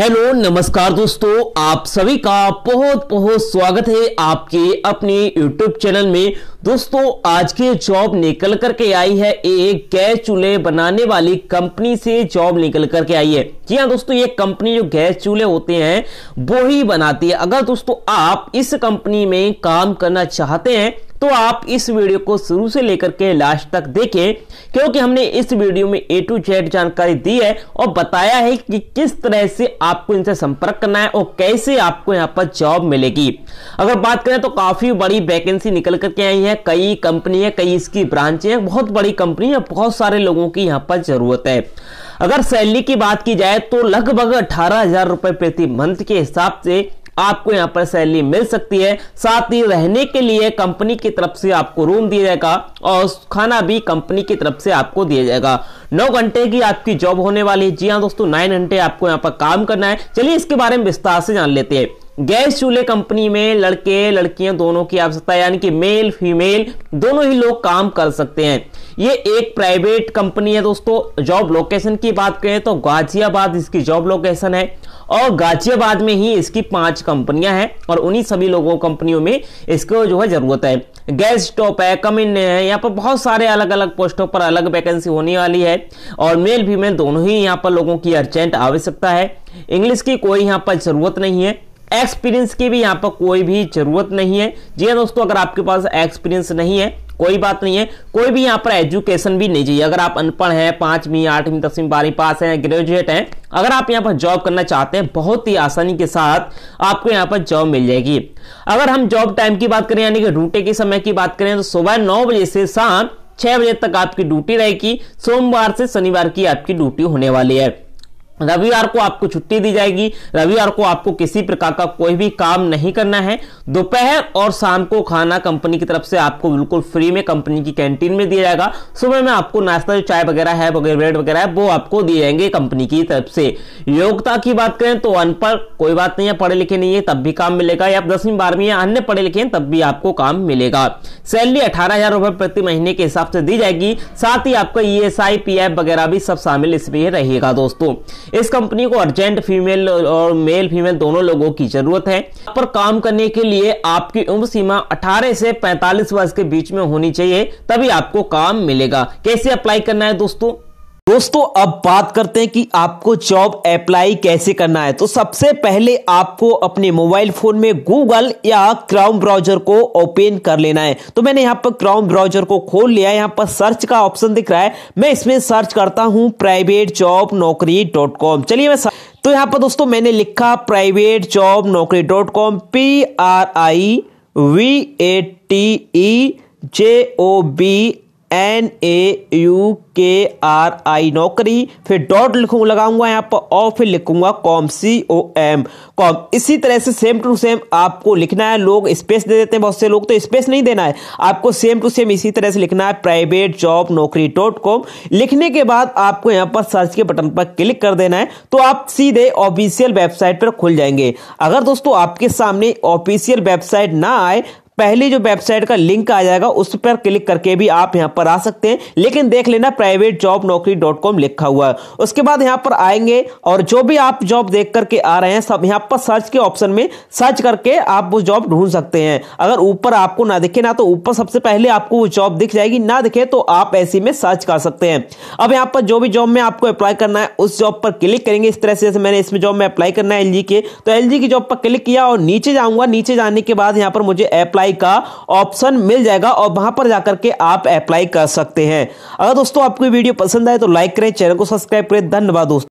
Hello, नमस्कार दोस्तों, आप सभी का बहुत बहुत स्वागत है आपके अपने यूट्यूब चैनल में। दोस्तों, आज की जॉब निकल करके आई है, एक गैस चूल्हे बनाने वाली कंपनी से जॉब निकल करके आई है। जी हाँ दोस्तों, ये कंपनी जो गैस चूल्हे होते हैं, वो ही बनाती है। अगर दोस्तों, आप इस कंपनी में काम करना चाहते हैं तो आप इस वीडियो को शुरू से लेकर के लास्ट तक देखें, क्योंकि हमने इस वीडियो में ए टू जेड जानकारी दी है और बताया है कि किस तरह से आपको इनसे संपर्क करना है और कैसे आपको यहाँ पर जॉब मिलेगी। अगर बात करें तो काफ़ी बड़ी वैकेंसी निकल करके आई है। कई कंपनी है, कई इसकी ब्रांचें हैं। बहुत बड़ी कंपनी है बहुत सारे लोगों की यहाँ पर ज़रूरत है। अगर सैलरी की बात की जाए तो लगभग अठारह हज़ार रुपए प्रति मंथ के हिसाब से आपको यहाँ पर सैलरी मिल सकती है। साथ ही रहने के लिए कंपनी की तरफ़ से आपको रूम दिया जाएगा और खाना भी कंपनी की तरफ़ से आपको दिया जाएगा। नौ घंटे की आपकी जॉब होने वाली है। जी हाँ दोस्तों नाइन घंटे आपको यहाँ पर काम करना है। चलिए इसके बारे में विस्तार से जान लेते हैं। गैस चूल्हे कंपनी में लड़के, लड़कियाँ दोनों की आवश्यकता, यानी कि मेल फीमेल दोनों ही लोग काम कर सकते हैं। ये एक प्राइवेट कंपनी है दोस्तों। जॉब लोकेशन की बात करें तो गाजियाबाद इसकी जॉब लोकेशन है और गाजियाबाद में ही इसकी पाँच कंपनियाँ हैं और उन्हीं सभी लोगों कंपनियों में इसको जो है ज़रूरत है। गैस स्टॉप है कमिन है, यहाँ पर बहुत सारे अलग अलग पोस्टों पर अलग वैकेंसी होने वाली है और मेल फीमेल दोनों ही यहाँ पर लोगों की अर्जेंट आवश्यकता है। इंग्लिश की कोई यहाँ पर ज़रूरत नहीं है। एक्सपीरियंस की भी यहाँ पर कोई भी ज़रूरत नहीं है। जी हाँ दोस्तों, अगर आपके पास एक्सपीरियंस नहीं है, कोई बात नहीं है। कोई भी यहाँ पर एजुकेशन भी नहीं चाहिए अगर आप अनपढ़ हैं, पांचवीं, आठवीं, दसवीं, बारहवीं पास हैं ग्रेजुएट हैं, अगर आप यहाँ पर जॉब करना चाहते हैं, बहुत ही आसानी के साथ आपको यहाँ पर जॉब मिल जाएगी। अगर हम जॉब टाइम की बात करें, यानी कि रूटे के समय की बात करें तो सुबह नौ बजे से शाम छह बजे तक आपकी ड्यूटी रहेगी। सोमवार से शनिवार की आपकी ड्यूटी होने वाली है। रविवार को आपको छुट्टी दी जाएगी। रविवार को आपको किसी प्रकार का कोई भी काम नहीं करना है। दोपहर और शाम को खाना कंपनी की तरफ़ से आपको बिल्कुल फ्री में कंपनी की कैंटीन में दिया जाएगा। सुबह में आपको नाश्ता जो चाय वगैरह है ब्रेड वगैरह है, वो आपको दिए जाएँगे कंपनी की तरफ़ से। योग्यता की बात करें तो अनपढ़ कोई बात नहीं है, पढ़े लिखे नहीं है, तब भी काम मिलेगा। या दसवीं, बारहवीं या अन्य पढ़े लिखे हैं, तब भी आपको काम मिलेगा। सैलरी अठारह हज़ार प्रति महीने के हिसाब से दी जाएगी। साथ ही आपका E S I, P F वगैरह भी सब शामिल इसमें रहेगा दोस्तों। इस कंपनी को अर्जेंट फीमेल और मेल फीमेल दोनों लोगों की ज़रूरत है। पर काम करने के लिए आपकी उम्र सीमा 18 से 45 वर्ष के बीच में होनी चाहिए, तभी आपको काम मिलेगा। कैसे अप्लाई करना है दोस्तों? दोस्तों, अब बात करते हैं कि आपको जॉब अप्लाई कैसे करना है। तो सबसे पहले आपको अपने मोबाइल फ़ोन में गूगल या क्राउन ब्राउज़र को ओपन कर लेना है। तो मैंने यहाँ पर क्राउन ब्राउज़र को खोल लिया यहाँ पर सर्च का ऑप्शन दिख रहा है। मैं इसमें सर्च करता हूँ private job Naukri dot com चलिए मैं सर... तो यहाँ पर दोस्तों मैंने लिखा private job Naukri dot com P R I V A T E J O B N A U K R I Naukri, फिर डॉट लिखूँगा लगाऊँगा यहाँ पर, और फिर लिखूँगा com C O M com, इसी तरह से सेम टू सेम आपको लिखना है, लोग स्पेस दे देते हैं, बहुत से लोग तो स्पेस नहीं देना है। आपको सेम टू सेम इसी तरह से लिखना है private job Naukri dot com लिखने के बाद आपको यहाँ पर सर्च के बटन पर क्लिक कर देना है तो आप सीधे ऑफिशियल वेबसाइट पर खुल जाएँगे। अगर दोस्तों आपके सामने ऑफिशियल वेबसाइट ना आए पहली जो वेबसाइट का लिंक आ जाएगा, उस पर क्लिक करके भी आप यहाँ पर आ सकते हैं। लेकिन देख लेना private job Naukri dot com लिखा हुआ है। उसके बाद यहाँ पर आएँगे, और जो भी आप जॉब देख करके आ रहे हैं, सब यहाँ पर सर्च के ऑप्शन में सर्च करके आप वो जॉब ढूंढ सकते हैं। अगर ऊपर आपको ना दिखे ना तो ऊपर सबसे पहले आपको वो जॉब दिख जाएगी, ना दिखे तो आप ऐसी में सर्च कर सकते हैं। अब यहाँ पर जो भी जॉब में आपको अप्लाई करना है, उस जॉब पर क्लिक करेंगे। इस तरह से जैसे मैंने इसमें जॉब में अप्लाई करना है एलजी के तो एलजी की जॉब पर क्लिक किया और नीचे जाऊँगा। नीचे जाने के बाद यहाँ पर मुझे अप्लाई अप्लाई का ऑप्शन मिल जाएगा और वहाँ पर जाकर के आप अप्लाई कर सकते हैं। अगर दोस्तों आपको वीडियो पसंद आए तो लाइक करें चैनल को सब्सक्राइब करें। धन्यवाद दोस्तों।